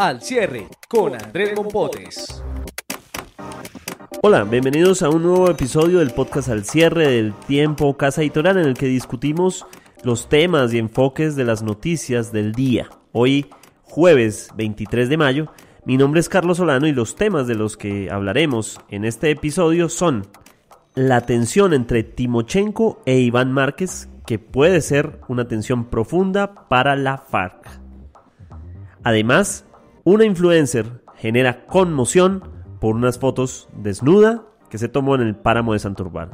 Al cierre con Andrés Mompotes. Hola, bienvenidos a un nuevo episodio del podcast Al cierre del tiempo Casa Editorial en el que discutimos los temas y enfoques de las noticias del día. Hoy, jueves 23 de mayo, mi nombre es Carlos Solano y los temas de los que hablaremos en este episodio son la tensión entre Timochenko e Iván Márquez, que puede ser una tensión profunda para la FARC. Además, una influencer genera conmoción por unas fotos desnuda que se tomó en el páramo de Santurbán.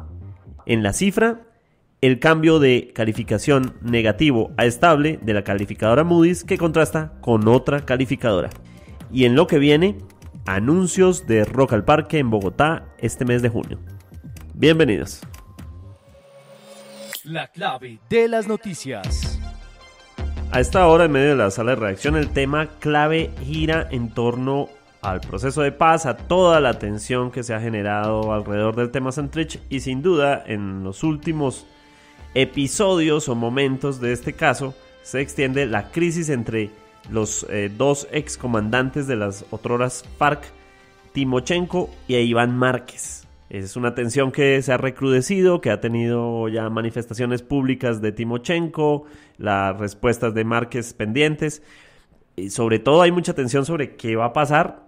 En la cifra, el cambio de calificación negativo a estable de la calificadora Moody's que contrasta con otra calificadora. Y en lo que viene, anuncios de Rock al Parque en Bogotá este mes de junio. Bienvenidos. La clave de las noticias. A esta hora, en medio de la sala de reacción, el tema clave gira en torno al proceso de paz, a toda la tensión que se ha generado alrededor del tema Santrich y sin duda en los últimos episodios o momentos de este caso se extiende la crisis entre los eh, dos excomandantes de las otroras FARC, Timochenko y Iván Márquez. Es una tensión que se ha recrudecido, que ha tenido ya manifestaciones públicas de Timochenko, las respuestas de Márquez pendientes. Y sobre todo hay mucha tensión sobre qué va a pasar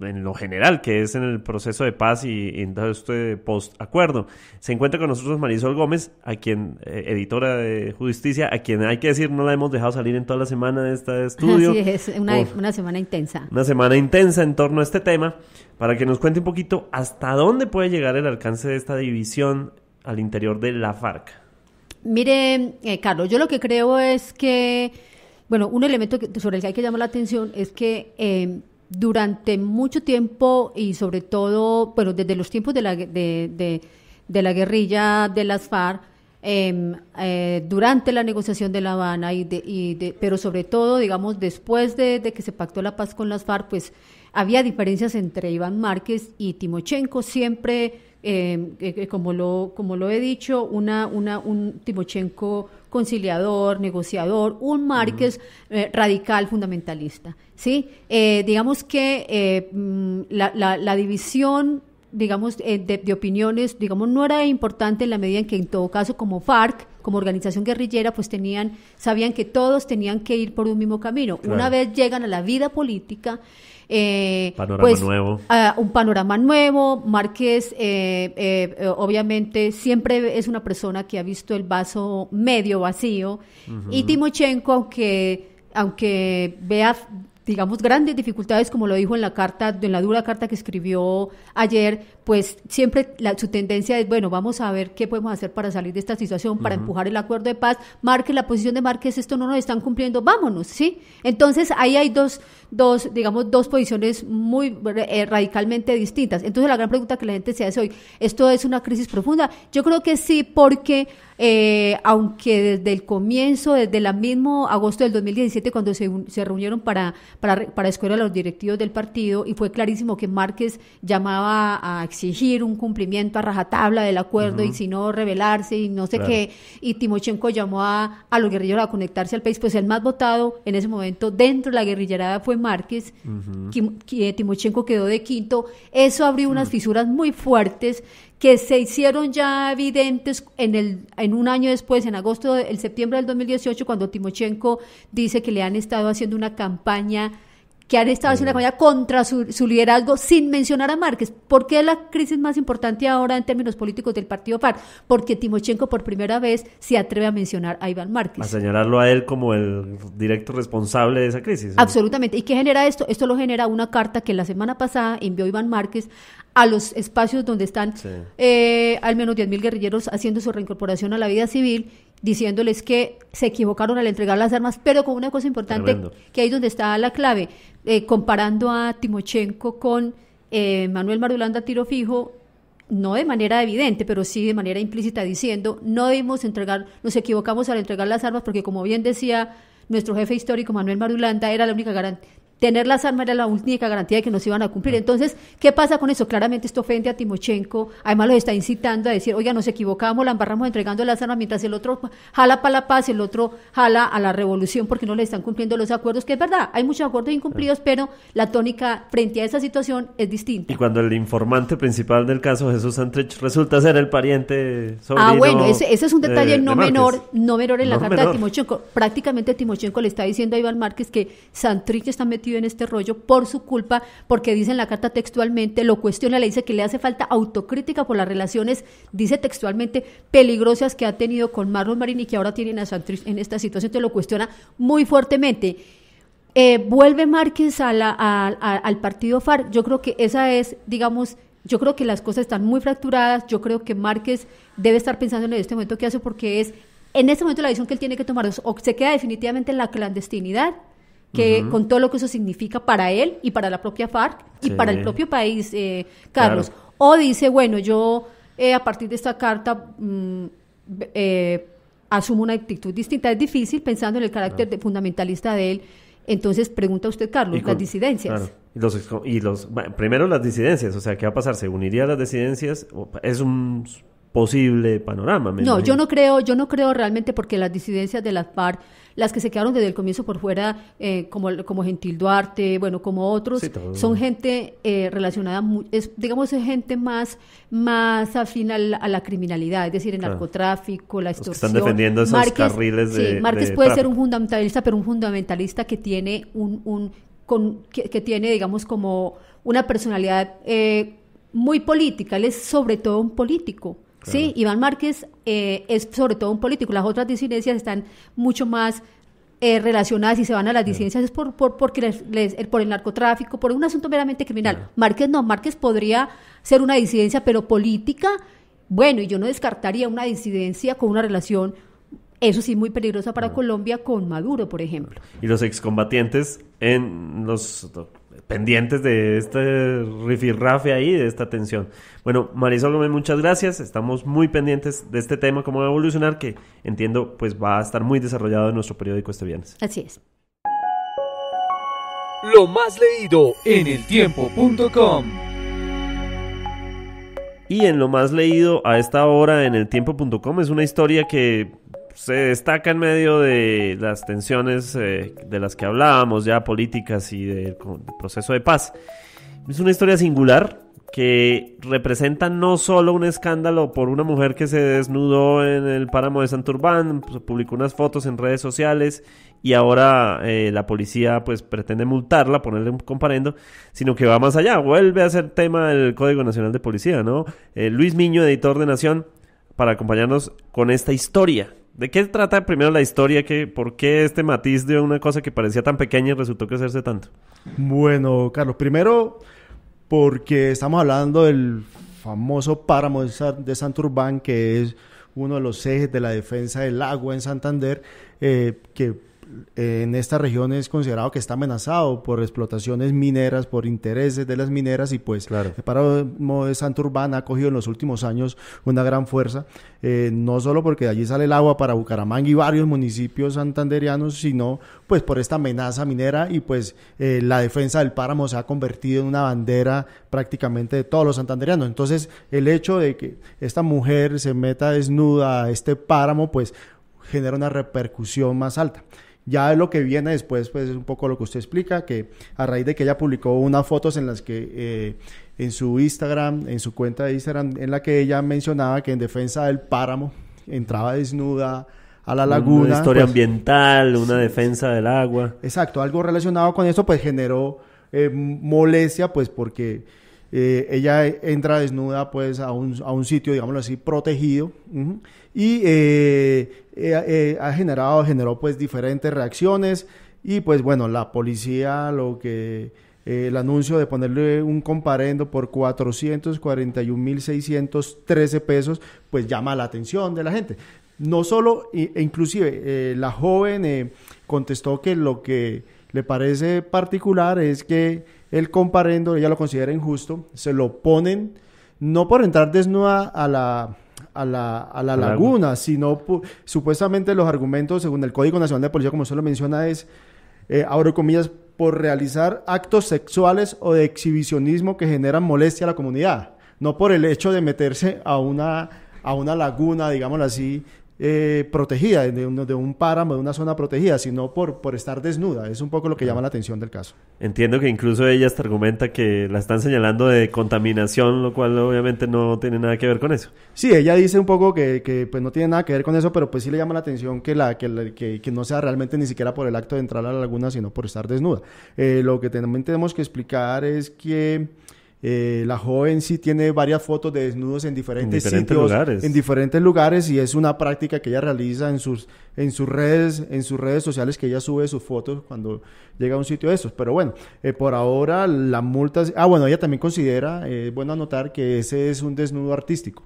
en lo general, que es en el proceso de paz y, en todo este post-acuerdo. Se encuentra con nosotros Marisol Gómez, a quien, eh, editora de Justicia, a quien hay que decir no la hemos dejado salir en toda la semana de este estudio. Sí, es una, una semana intensa. Una semana intensa en torno a este tema, para que nos cuente un poquito hasta dónde puede llegar el alcance de esta división al interior de la FARC. Mire, eh, Carlos, yo lo que creo es que, bueno, un elemento sobre el que hay que llamar la atención es que... Eh, durante mucho tiempo y sobre todo, bueno, desde los tiempos de la, de, la guerrilla de las FARC, em, eh, durante la negociación de La Habana, y y pero sobre todo, digamos, después de, que se pactó la paz con las FARC, pues había diferencias entre Iván Márquez y Timochenko, siempre, em, eh, eh, como, lo, como lo he dicho, una, una, un Timochenko conciliador, negociador, un Márquez eh, radical fundamentalista. ¿sí? Eh, digamos que eh, mm, la, división digamos, de, opiniones, digamos, no era importante en la medida en que en todo caso como FARC, como organización guerrillera, pues tenían, sabían que todos tenían que ir por un mismo camino. Una vez llegan a la vida política, eh, panorama pues, nuevo. un panorama nuevo. Márquez, eh, eh, obviamente, siempre es una persona que ha visto el vaso medio vacío. Y Timochenko, aunque, aunque vea digamos, grandes dificultades, como lo dijo en la carta, en la dura carta que escribió ayer, pues siempre la, su tendencia es, bueno, vamos a ver qué podemos hacer para salir de esta situación, para empujar el acuerdo de paz. Marque la posición de Márquez, esto no nos están cumpliendo, vámonos, ¿sí? Entonces ahí hay dos, dos digamos, dos posiciones muy eh, radicalmente distintas. Entonces la gran pregunta que la gente se hace hoy, ¿esto es una crisis profunda? Yo creo que sí, porque eh, aunque desde el comienzo, desde el mismo agosto del 2017, cuando se, se reunieron para, para, para escoger a los directivos del partido, y fue clarísimo que Márquez llamaba a exigir un cumplimiento a rajatabla del acuerdo y si no rebelarse y no sé qué, y Timochenko llamó a, a los guerrilleros a conectarse al país, pues el más votado en ese momento dentro de la guerrillerada fue Márquez, que Timochenko quedó de quinto, eso abrió unas fisuras muy fuertes que se hicieron ya evidentes en, el, en un año después, en agosto, el septiembre del 2018, cuando Timochenko dice que le han estado haciendo una campaña que han estado haciendo campaña contra su, liderazgo sin mencionar a Márquez. ¿Por qué es la crisis más importante ahora en términos políticos del partido FARC? Porque Timochenko por primera vez se atreve a mencionar a Iván Márquez. A señalarlo a él como el directo responsable de esa crisis. Absolutamente. ¿Y qué genera esto? Esto lo genera una carta que la semana pasada envió Iván Márquez a los espacios donde están eh, al menos 10.000 guerrilleros haciendo su reincorporación a la vida civil diciéndoles que se equivocaron al entregar las armas, pero con una cosa importante, que ahí es donde está la clave, eh, comparando a Timochenko con eh, Manuel Marulanda Tiro Fijo, no de manera evidente, pero sí de manera implícita, diciendo, no debimos entregar, nos equivocamos al entregar las armas, porque como bien decía nuestro jefe histórico Manuel Marulanda, era la única garantía tener las armas era la única garantía de que nos iban a cumplir. Entonces, ¿qué pasa con eso? Claramente esto ofende a Timochenko, además los está incitando a decir, oiga, nos equivocamos, la embarramos entregando las armas, mientras el otro jala para la paz, el otro jala a la revolución porque no le están cumpliendo los acuerdos, que es verdad, hay muchos acuerdos incumplidos, pero la tónica frente a esa situación es distinta. Y cuando el informante principal del caso, Jesús Santrich, resulta ser el pariente sobrino Ah, bueno, ese, ese es un detalle no menor, no menor en la carta de Timochenko. Prácticamente Timochenko le está diciendo a Iván Márquez que Santrich está metido en este rollo por su culpa, porque dice en la carta textualmente, lo cuestiona, le dice que le hace falta autocrítica por las relaciones, dice textualmente, peligrosas que ha tenido con Marlon Marín y que ahora tienen a Santrich en esta situación, te lo cuestiona muy fuertemente. Eh, vuelve Márquez al partido FARC, yo creo que esa es, digamos, yo creo que las cosas están muy fracturadas, yo creo que Márquez debe estar pensando en este momento qué hace porque es en este momento la decisión que él tiene que tomar o se queda definitivamente en la clandestinidad, que con todo lo que eso significa para él y para la propia FARC y para el propio país, eh, Carlos. O dice, bueno, yo eh, a partir de esta carta mm, eh, asumo una actitud distinta. Es difícil pensando en el carácter de fundamentalista de él. Entonces, pregunta usted, Carlos, las disidencias. Y los, y los primero las disidencias, o sea, ¿qué va a pasar? ¿Se uniría a las disidencias? Es un posible panorama. no, yo no creo, yo no creo realmente porque las disidencias de las FARC, las que se quedaron desde el comienzo por fuera, eh, como, como Gentil Duarte, bueno, como otros, son gente eh, relacionada, es, digamos, es gente más, más afín a la, criminalidad, es decir, el narcotráfico, la extorsión. están defendiendo esos carriles de. Sí, Márquez puede ser un fundamentalista, pero un fundamentalista que tiene un, un con, que, tiene, digamos, como una personalidad eh, muy política. Él es sobre todo un político. Sí, Iván Márquez eh, es sobre todo un político. Las otras disidencias están mucho más eh, relacionadas y se van a las disidencias es por, por, porque por el narcotráfico, por un asunto meramente criminal. Márquez no, Márquez podría ser una disidencia, pero política, bueno, y yo no descartaría una disidencia con una relación eso sí, muy peligrosa para Colombia con Maduro, por ejemplo. Y los excombatientes en los pendientes de este rifirrafe ahí, de esta tensión. Bueno, Marisol Gómez, muchas gracias. Estamos muy pendientes de este tema, cómo va a evolucionar, que entiendo pues va a estar muy desarrollado en nuestro periódico este viernes. Así es. Lo más leído en eltiempo.com. Y en lo más leído a esta hora en eltiempo.com es una historia que se destaca en medio de las tensiones eh, de las que hablábamos ya políticas y del proceso de paz. Es una historia singular que representa no solo un escándalo por una mujer que se desnudó en el páramo de Santurbán, pues, publicó unas fotos en redes sociales y ahora eh, la policía pues pretende multarla, ponerle un comparendo, sino que va más allá, vuelve a ser tema del Código Nacional de Policía, ¿no? Eh, Luis Miño, editor de Nación, para acompañarnos con esta historia ¿De qué trata primero la historia? Que, ¿Por qué este matiz de una cosa que parecía tan pequeña y resultó crecerse tanto? Bueno, Carlos, primero porque estamos hablando del famoso páramo de Santurbán, que es uno de los ejes de la defensa del agua en Santander, eh, que en esta región es considerado que está amenazado por explotaciones mineras, por intereses de las mineras y pues claro. el páramo de Santurbán ha cogido en los últimos años una gran fuerza, eh, no solo porque de allí sale el agua para Bucaramanga y varios municipios santanderianos, sino pues por esta amenaza minera y pues eh, la defensa del páramo se ha convertido en una bandera prácticamente de todos los santanderianos. Entonces el hecho de que esta mujer se meta desnuda a este páramo pues genera una repercusión más alta. Ya lo que viene después, pues es un poco lo que usted explica, que a raíz de que ella publicó unas fotos en las que eh, en su Instagram, en su cuenta de Instagram, en la que ella mencionaba que en defensa del páramo entraba desnuda a la laguna. Una historia pues ambiental, una defensa del agua. Exacto, algo relacionado con eso pues generó eh, molestia, pues porque eh, ella entra desnuda pues a un, a un sitio, digámoslo así, protegido y eh, eh, ha generado, generó pues diferentes reacciones y pues bueno, la policía lo que el anuncio de ponerle un comparendo por 441.613 pesos, pues llama la atención de la gente. No solo, e inclusive la joven contestó que lo que le parece particular es que el comparendo, ella lo considera injusto, se lo ponen no por entrar desnuda a la, a la, a la laguna, sino supuestamente los argumentos, según el Código Nacional de Policía, como usted lo menciona, es, eh, abro comillas, por realizar actos sexuales o de exhibicionismo que generan molestia a la comunidad, no por el hecho de meterse a una, a una laguna, digámoslo así, eh, protegida, de un, de un, páramo, de una zona protegida, sino por, por estar desnuda. Es un poco lo que llama la atención del caso. Entiendo que incluso ella hasta argumenta que la están señalando de contaminación, lo cual obviamente no tiene nada que ver con eso. Sí, ella dice un poco que, que pues no tiene nada que ver con eso, pero pues sí le llama la atención que, la, que, que, que no sea realmente ni siquiera por el acto de entrar a la laguna, sino por estar desnuda. Eh, lo que también tenemos que explicar es que eh, la joven sí tiene varias fotos de desnudos en diferentes, En diferentes sitios, lugares. en diferentes lugares y es una práctica que ella realiza en sus en sus redes en sus redes sociales que ella sube sus fotos cuando llega a un sitio de estos. Pero bueno, eh, por ahora la multa es- ah bueno ella también considera eh, bueno anotar que ese es un desnudo artístico.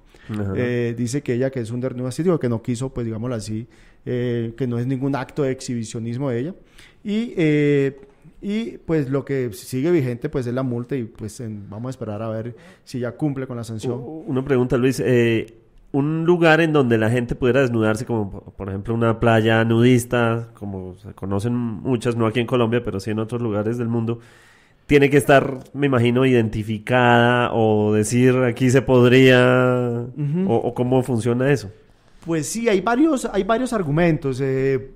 Dice que ella que es un desnudo artístico que no quiso pues digámoslo así que no es ningún acto de exhibicionismo de ella y eh, y pues lo que sigue vigente pues es la multa y pues en- vamos a esperar a ver si ya cumple con la sanción. Una pregunta, Luis. eh, un lugar en donde la gente pudiera desnudarse, como por- ejemplo una playa nudista, como se conocen muchas, no aquí en Colombia, pero sí en otros lugares del mundo, tiene que estar, me imagino, identificada o decir aquí se podría, o cómo funciona eso. Pues sí, hay varios, hay varios argumentos, eh,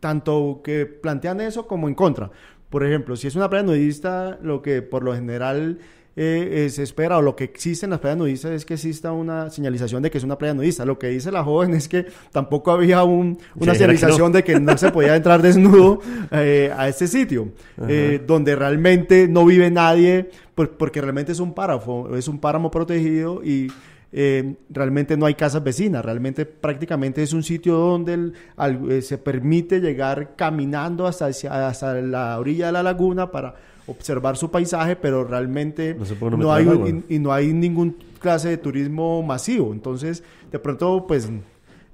tanto que plantean eso como en contra. Por ejemplo, si es una playa nudista, lo que por lo general eh, eh, se espera o lo que existe en las playas nudistas es que exista una señalización de que es una playa nudista. Lo que dice la joven es que tampoco había un- una que señalización de que no se podía entrar desnudo eh, a este sitio, eh, donde realmente no vive nadie, por- porque realmente es un páramo, es un páramo protegido y eh, realmente no hay casas vecinas, realmente prácticamente es un sitio donde el- al- eh, se permite llegar caminando hasta, hasta la orilla de la laguna para observar su paisaje, pero realmente No hay y, y no hay ningún clase de turismo masivo. Entonces, de pronto, pues,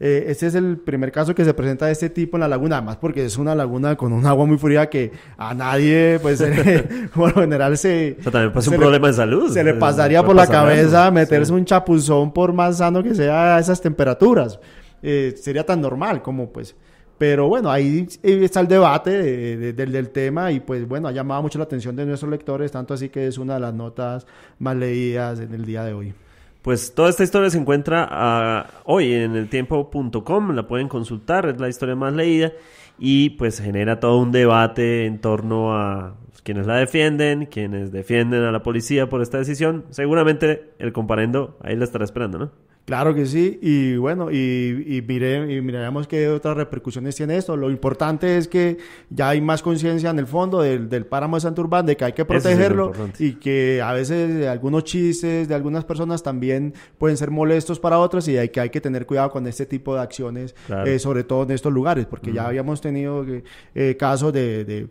eh, este es el primer caso que se presenta de este tipo en la laguna, además porque es una laguna con un agua muy fría que a nadie, pues, eh, por lo general se... O sea, también pasa un le- problema de salud. Se le Eh, pasaría por la cabeza meterse Sí. un chapuzón por más sano que sea a esas temperaturas. Eh, sería tan normal como pues... Pero bueno, ahí está el debate de- de- del, del tema y pues bueno, ha llamado mucho la atención de nuestros lectores, tanto así que es una de las notas más leídas en el día de hoy. Pues toda esta historia se encuentra ah, hoy en el tiempo.com, la pueden consultar, es la historia más leída y pues genera todo un debate en torno a quienes la defienden, quienes defienden a la policía por esta decisión. Seguramente el comparendo ahí la estará esperando, ¿no? Claro que sí, y bueno, y, y, mire, y miraremos qué otras repercusiones tiene esto. Lo importante es que ya hay más conciencia en el fondo del, del páramo de Santurbán, de que hay que es protegerlo y que a veces algunos chistes de algunas personas también pueden ser molestos para otras y hay que, hay que tener cuidado con este tipo de acciones, Claro. eh, sobre todo en estos lugares, porque ya habíamos tenido eh, eh, casos de... de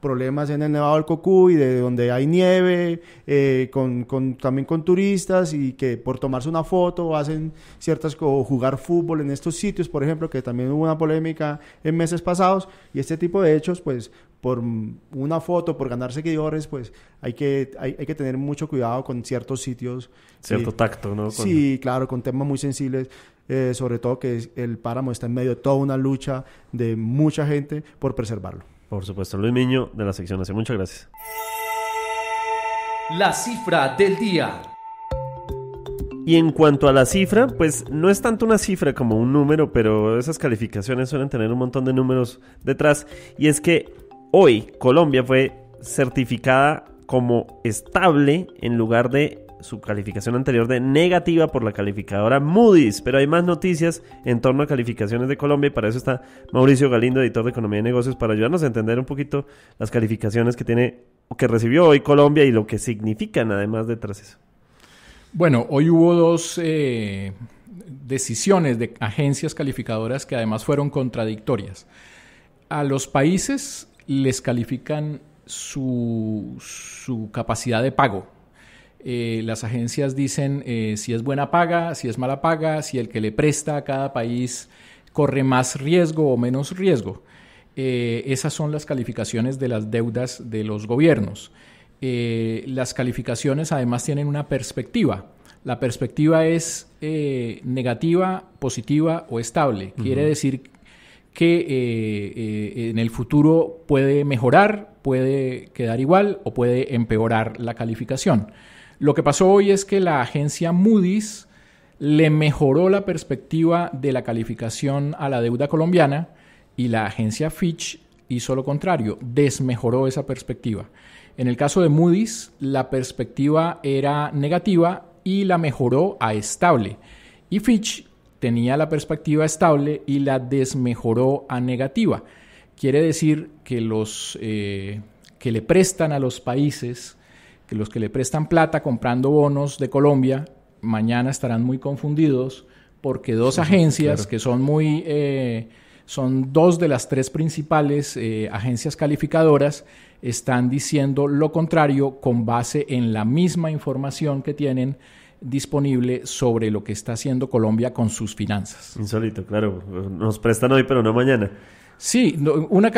problemas en el Nevado del Cocuy, de donde hay nieve, eh, con, con- también con turistas y que por tomarse una foto hacen ciertas o jugar fútbol en estos sitios, por ejemplo, que también hubo una polémica en meses pasados y este tipo de hechos, pues por una foto, por ganar seguidores, pues hay que, hay, hay que tener mucho cuidado con ciertos sitios. Cierto tacto, ¿no? Con- Sí, claro, con temas muy sensibles, eh, sobre todo que el páramo está en medio de toda una lucha de mucha gente por preservarlo. Por supuesto, Luis Miño de la sección AC. Muchas gracias. La cifra del día. Y en cuanto a la cifra, pues no es tanto una cifra como un número, pero esas calificaciones suelen tener un montón de números detrás. Y es que hoy Colombia fue certificada como estable en lugar de su calificación anterior de negativa por la calificadora Moody's. Pero hay más noticias en torno a calificaciones de Colombia y para eso está Mauricio Galindo, editor de Economía y Negocios, para ayudarnos a entender un poquito las calificaciones que tiene o que recibió hoy Colombia y lo que significan además detrás de eso. Bueno, hoy hubo dos eh, decisiones de agencias calificadoras que además fueron contradictorias. A los países les califican su, su capacidad de pago. Eh, las agencias dicen eh, si es buena paga, si es mala paga, si el que le presta a cada país corre más riesgo o menos riesgo. Eh, esas son las calificaciones de las deudas de los gobiernos. Las calificaciones además tienen una perspectiva. La perspectiva es negativa, positiva o estable. Quiere decir que en el futuro puede mejorar, puede quedar igual o puede empeorar la calificación. Lo que pasó hoy es que la agencia Moody's le mejoró la perspectiva de la calificación a la deuda colombiana y la agencia Fitch hizo lo contrario, desmejoró esa perspectiva. En el caso de Moody's, la perspectiva era negativa y la mejoró a estable. Y Fitch tenía la perspectiva estable y la desmejoró a negativa. Quiere decir que los eh, que le prestan a los países, que los que le prestan plata comprando bonos de Colombia, mañana estarán muy confundidos porque dos agencias que son muy... Eh, son dos de las tres principales eh, agencias calificadoras están diciendo lo contrario con base en la misma información que tienen disponible sobre lo que está haciendo Colombia con sus finanzas. Insólito, claro. Nos prestan hoy, pero no mañana. Sí, una,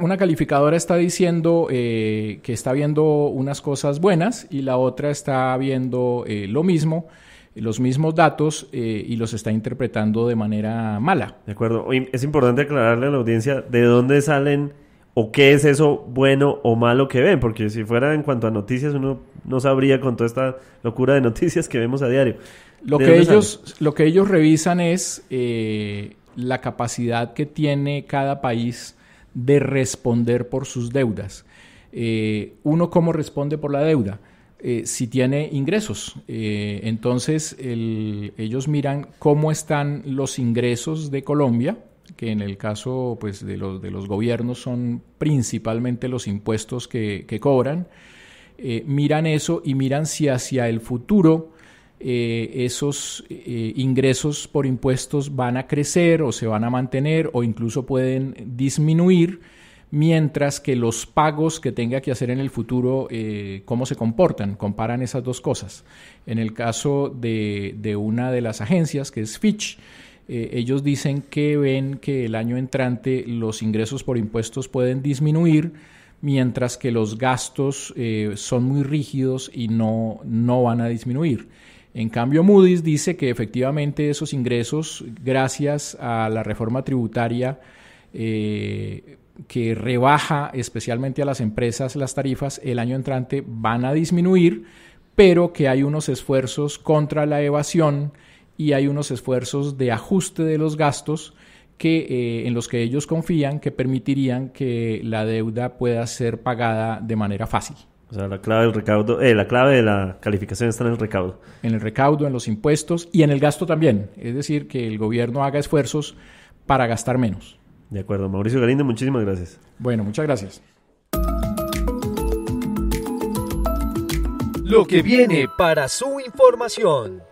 una, calificadora está diciendo eh, que está viendo unas cosas buenas y la otra está viendo eh, lo mismo, los mismos datos eh, y los está interpretando de manera mala. De acuerdo. es importante aclararle a la audiencia de dónde salen o qué es eso bueno o malo que ven, porque si fuera en cuanto a noticias uno no sabría con toda esta locura de noticias que vemos a diario. Lo, que ellos, lo que ellos revisan es eh, la capacidad que tiene cada país de responder por sus deudas. Eh, uno cómo responde por la deuda. Eh, si tiene ingresos. entonces, ellos miran cómo están los ingresos de Colombia, que en el caso pues, de, los, de los gobiernos son principalmente los impuestos que, cobran, eh, miran eso y miran si hacia el futuro eh, esos eh, ingresos por impuestos van a crecer o se van a mantener o incluso pueden disminuir, mientras que los pagos que tenga que hacer en el futuro, cómo se comportan, comparan esas dos cosas. En el caso de, de una de las agencias, que es Fitch, eh, ellos dicen que ven que el año entrante los ingresos por impuestos pueden disminuir, mientras que los gastos eh, son muy rígidos y no, no van a disminuir. En cambio, Moody's dice que efectivamente esos ingresos, gracias a la reforma tributaria eh, que rebaja especialmente a las empresas las tarifas, el año entrante van a disminuir, pero que hay unos esfuerzos contra la evasión y hay unos esfuerzos de ajuste de los gastos que, eh, en los que ellos confían que permitirían que la deuda pueda ser pagada de manera fácil. O sea, la clave del recaudo, eh, la clave de la calificación está en el recaudo. En el recaudo, en los impuestos y en el gasto también. Es decir, que el gobierno haga esfuerzos para gastar menos. De acuerdo. Mauricio Galindo, muchísimas gracias. Bueno, muchas gracias. Lo que viene para su información.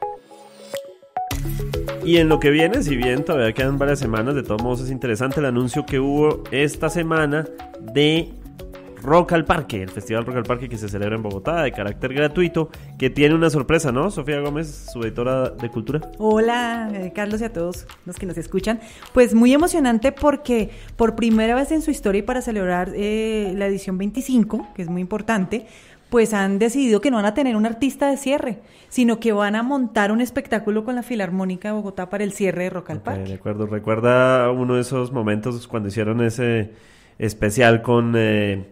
Y en lo que viene, si bien todavía quedan varias semanas, de todos modos es interesante el anuncio que hubo esta semana de Rock al Parque, el Festival Rock al Parque que se celebra en Bogotá de carácter gratuito, que tiene una sorpresa, ¿no? Sofía Gómez, su editora de cultura. Hola, eh, Carlos y a todos los que nos escuchan. Pues muy emocionante porque por primera vez en su historia y para celebrar eh, la edición 25, que es muy importante, pues han decidido que no van a tener un artista de cierre, sino que van a montar un espectáculo con la Filarmónica de Bogotá para el cierre de Rock al Parque. de acuerdo, recuerda uno de esos momentos cuando hicieron ese especial con, eh,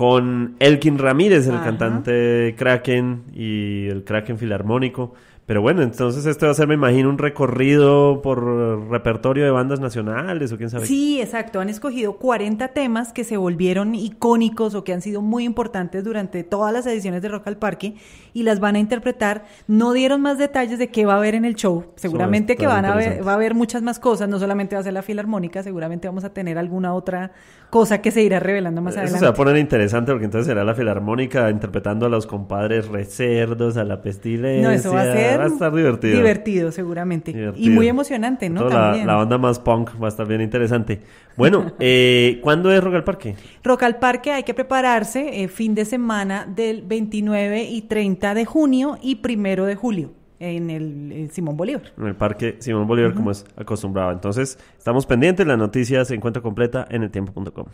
con Elkin Ramírez, el cantante Kraken y el Kraken Filarmónico. Pero bueno, entonces esto va a ser, me imagino, un recorrido por repertorio de bandas nacionales o quién sabe. Sí, exacto. Han escogido 40 temas que se volvieron icónicos o que han sido muy importantes durante todas las ediciones de Rock al Parque y las van a interpretar. No dieron más detalles de qué va a haber en el show. Seguramente que van a ver, va a haber muchas más cosas. No solamente va a ser la filarmónica, seguramente vamos a tener alguna otra cosa que se irá revelando más adelante. Eso se va a poner interesante porque entonces será la filarmónica interpretando a los compadres recerdos, a la pestilencia. No, eso va a ser va a estar divertido. Divertido, seguramente. Y muy emocionante, ¿no? También. La, onda más punk va a estar bien interesante. Bueno, eh, ¿cuándo es Rock al Parque? Rock al Parque hay que prepararse eh, fin de semana del 29 y 30 de junio y primero de julio en el Simón Bolívar. En el Parque Simón Bolívar, como es acostumbrado. Entonces, estamos pendientes. La noticia se encuentra completa en el tiempo.com.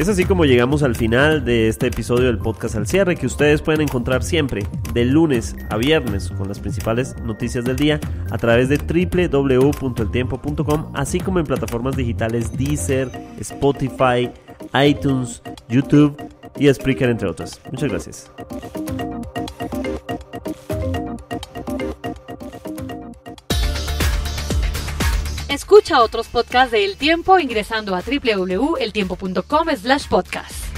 Es así como llegamos al final de este episodio del podcast al cierre que ustedes pueden encontrar siempre de lunes a viernes con las principales noticias del día a través de www.eltiempo.com así como en plataformas digitales Deezer, Spotify, iTunes, YouTube y Spreaker entre otras. Muchas gracias. Escucha otros podcasts de El Tiempo ingresando a www.eltiempo.com/podcast.